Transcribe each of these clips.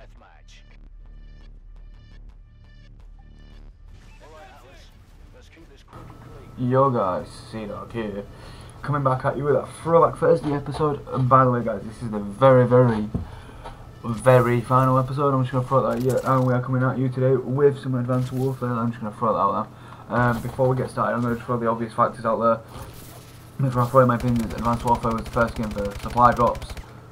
deathmatch. Yo guys, C-Dog here, coming back at you with a Throwback Thursday episode, and by the way guys, this is the very, very, very final episode, I'm just going to throw that out, and we are coming at you today with some Advanced Warfare, I'm just going to throw that out now. Um, before we get started, I'm going to throw the obvious factors out there. Before I throw my opinions, Advanced Warfare was the first game for supply drops,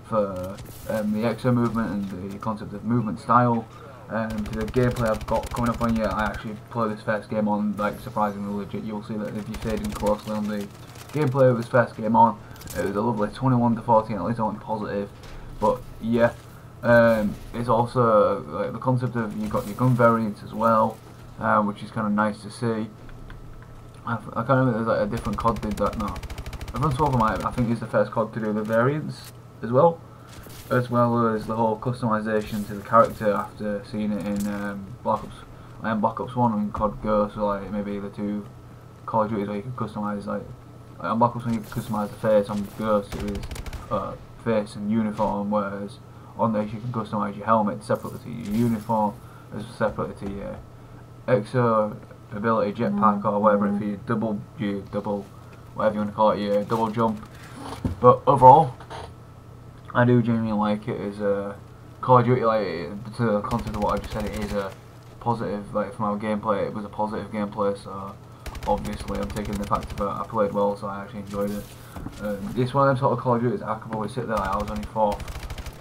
for um, the exo movement and the concept of movement style, um, to the gameplay I've got coming up on you, I actually play this first game on like surprisingly legit. You'll see that if you fade in closely on the gameplay of this first game on, it was a lovely 21 to 14. At least I went positive. But yeah, um, it's also like the concept of you've got your gun variants as well, uh, which is kind of nice to see. I, I can't remember. There's like a different COD did that. No, Advanced Warfare might. I think it's the first COD to do the variants as well as well as the whole customization to the character after seeing it in um, Black Ops, and Black Ops One and COD Go. So like maybe the two Call of Duties where you can customize like, like on Black Ops One you can customize the face on Ghost it was uh, face and uniform, whereas on this you can customize your helmet separately to your uniform as separately to your exo ability jetpack or whatever if you double you double whatever you want to call it your double jump. But overall I do genuinely like it as a Call of Duty, like to the concept of what I just said, it is a positive, like from our gameplay, it was a positive gameplay, so obviously I'm taking the fact that I played well, so I actually enjoyed it. Um, it's one of them sort of Call of Duties I could probably sit there, like I was only 4th,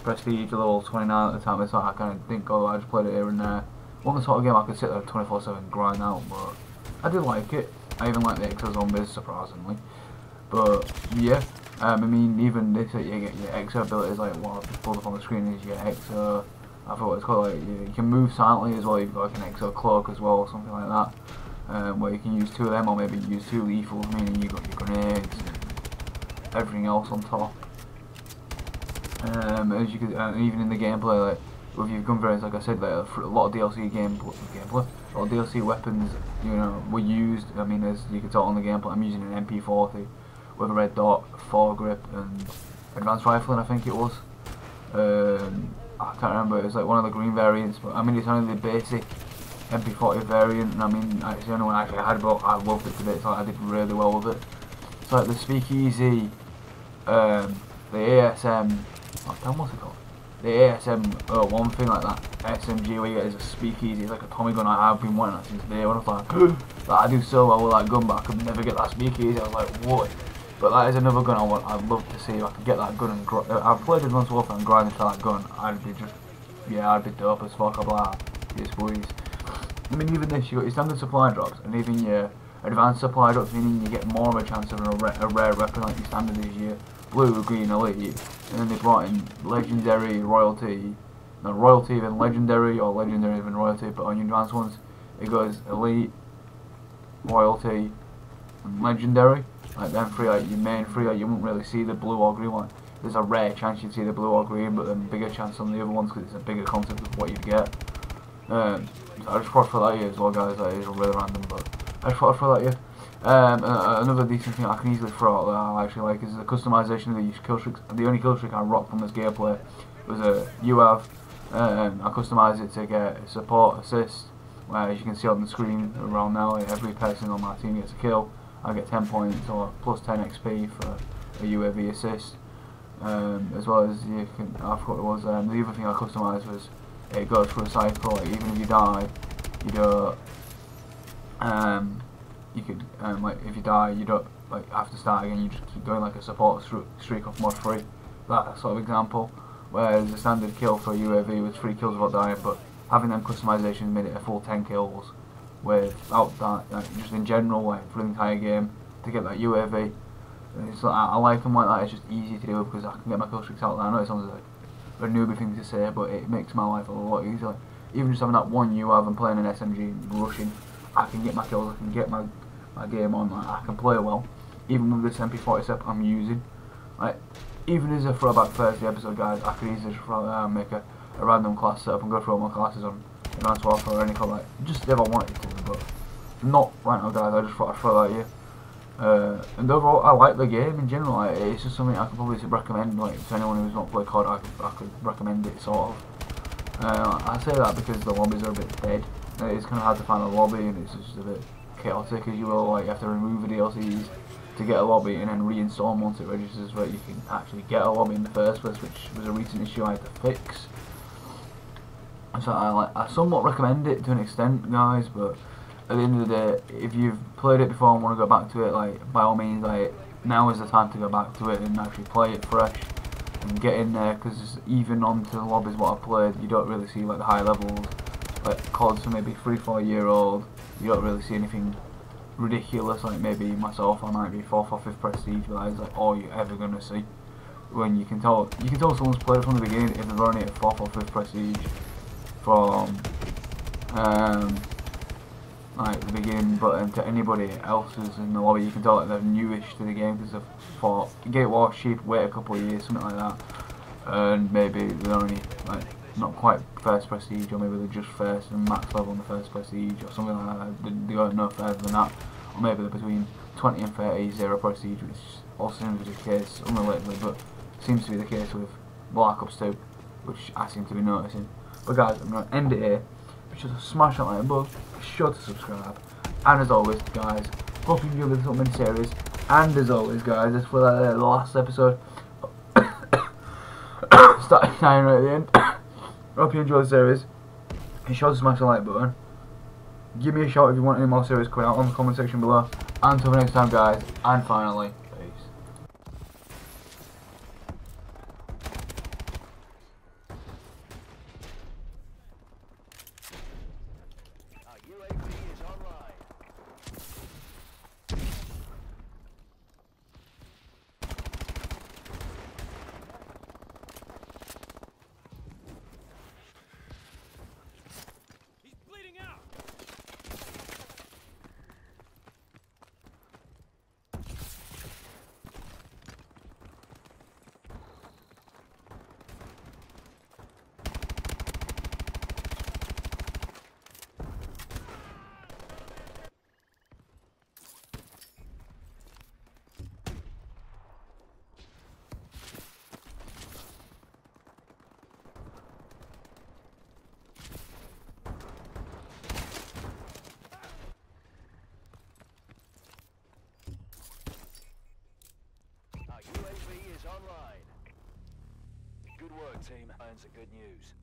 prestige level 29 at the time, so I kind of think, oh, I just played it here and there. One the sort of game I could sit there 24-7 grind out, but I did like it. I even like the Exo Zombies, surprisingly. But, yeah, um, I mean, even this, uh, you get your exo abilities, like what I've just pulled up on the screen is your exo, I thought it's called, like, you, can move silently as well, you've got like an exo cloak as well, or something like that, um, where you can use two of them, or maybe use two lethals, meaning you've got your grenades, and everything else on top. Um, as you could, uh, even in the gameplay, like, with your gun variants, like I said, like, a lot of DLC game, gameplay, lot of DLC weapons, you know, were used, I mean, as you can tell on the gameplay, I'm using an MP40, with a red dot, foregrip, and advanced rifling, I think it was. Um, I can't remember, it was like one of the green variants, but I mean, it's only the basic MP40 variant, and I mean, it's the only one I actually had, but I loved it to bits, like, I did really well with it. So, like, the Speakeasy, um, the ASM, what the what's it called? The ASM, oh, one thing like that, SMG where you get is a speakeasy, it's like a Tommy gun I have been wanting that since day one. I was like, like, I do so well with that gun, but I could never get that speakeasy. I was like, what? But that is another gun I want. I'd love to see if I could get that gun and gr uh, I've played Advanced Warfare and grinded for that gun. I'd be just, yeah, I'd be dope as fuck. I'd be boys. I mean, even this, you got your standard supply drops, and even your advanced supply drops, meaning you get more of a chance of a, a rare weapon like your standard is your blue, green, elite. And then they brought in legendary, royalty, no, royalty, then legendary, or legendary, then royalty. But on your advanced ones, it goes elite, royalty, and legendary. Like then three, like your main three, like you won't really see the blue or green one. There's a rare chance you'd see the blue or green, but then bigger chance on the other ones because it's a bigger concept of what you'd get. Um, I just thought for that year as well, guys. That is really random, but I just thought I'd throw that year. Um, uh, another decent thing I can easily throw out that I actually like is the customization of the kill streaks. The only kill streak I rock from this gameplay was a UAV. Um, I customized it to get support assist, where as you can see on the screen around now, every person on my team gets a kill. I get 10 points or plus 10 XP for a UAV assist. Um, as well as you can, I forgot it was, um, the other thing I customised was it goes through a cycle, like even if you die, you don't, um, you could, um, like if you die, you don't, like have to start again, you just keep doing like a support streak off mod 3, that sort of example, whereas the standard kill for UAV was 3 kills without dying, but having them customisations made it a full 10 kills without that, like, just in general, like for the entire game, to get that UAV. It's like, I, I like them like that. It's just easy to do because I can get my kill streaks out there. I know it sounds like a newbie thing to say, but it makes my life a lot easier. Even just having that one UAV and playing an SMG and rushing, I can get my kills. I can get my my game on. Like, I can play well. Even with this MP47 I'm using, like even as a throwback Thursday episode, guys, I could easily just throw, uh, make a, a random class setup and go through all my classes on Advanced Warfare or anything like that. just if I wanted to, but not right now, guys. I just thought I'd throw that at you. Uh, and overall, I like the game in general. Like, it's just something I could probably recommend. Like to anyone who's not played COD, I could, I could recommend it sort of. Uh, I say that because the lobbies are a bit dead. It's kind of hard to find a lobby and it's just a bit chaotic as you will. Like you have to remove the DLCs to get a lobby and then reinstall them once it registers where you can actually get a lobby in the first place, which was a recent issue I had to fix. So I like I somewhat recommend it to an extent, guys, but at the end of the day, if you've played it before and want to go back to it, like by all means, like now is the time to go back to it and actually play it fresh and get in there because even onto the lobbies what I've played, you don't really see like the high levels, like CODs for maybe three, four year old. You don't really see anything ridiculous like maybe myself. I might be fourth or fifth prestige, but that is like all you're ever gonna see. When you can tell, you can tell someone's played from the beginning if they're running at fourth or fifth prestige from um, like the beginning button to anybody else's in the lobby. You can tell that they're newish to the game because they've fought get war sheep, wait a couple of years, something like that, and maybe they're only like not quite first prestige, or maybe they're just first and max level on the first prestige, or something like that. They, they got no further than that, or maybe they're between 20 and 30 zero prestige, which also seems to be the case unrelatedly, but seems to be the case with Black Ops 2, which I seem to be noticing. But guys, I'm going to end it here. Be sure to smash that like button, be sure to subscribe. And as always, guys, hope you enjoyed this mini series. And as always, guys, this for the, the last episode. Starting dying right at the end. hope you enjoyed the series. Be sure to smash the like button. Give me a shout if you want any more series coming out on the comment section below. And until next time, guys. And finally, peace. Our UAV is online. He's bleeding out! Our UAV is online. Good work, team. Irons are good news.